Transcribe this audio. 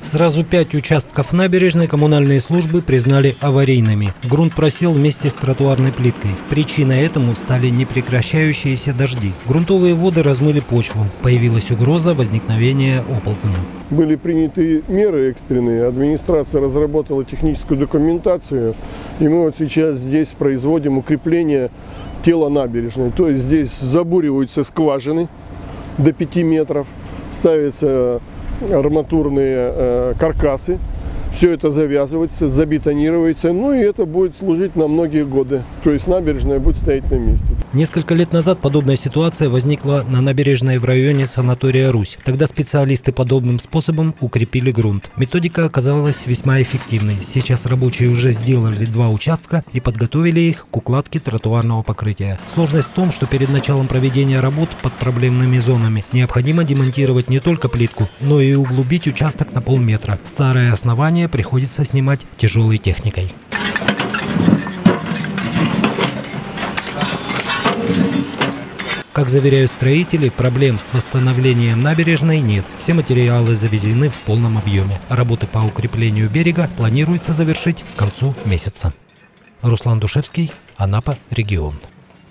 Сразу пять участков набережной коммунальные службы признали аварийными. Грунт просел вместе с тротуарной плиткой. Причиной этому стали непрекращающиеся дожди. Грунтовые воды размыли почву. Появилась угроза возникновения оползня. Были приняты меры экстренные. Администрация разработала техническую документацию. И мы вот сейчас здесь производим укрепление тела набережной. То есть здесь забуриваются скважины до 5 метров. Ставится арматурные э, каркасы. Все это завязывается, забетонируется, ну и это будет служить на многие годы. То есть набережная будет стоять на месте. Несколько лет назад подобная ситуация возникла на набережной в районе санатория «Русь». Тогда специалисты подобным способом укрепили грунт. Методика оказалась весьма эффективной. Сейчас рабочие уже сделали два участка и подготовили их к укладке тротуарного покрытия. Сложность в том, что перед началом проведения работ под проблемными зонами необходимо демонтировать не только плитку, но и углубить участок на полметра. Старое основание приходится снимать тяжелой техникой. Как заверяют строители, проблем с восстановлением набережной нет. Все материалы завезены в полном объеме. Работы по укреплению берега планируется завершить к концу месяца. Руслан Душевский, Анапа, регион.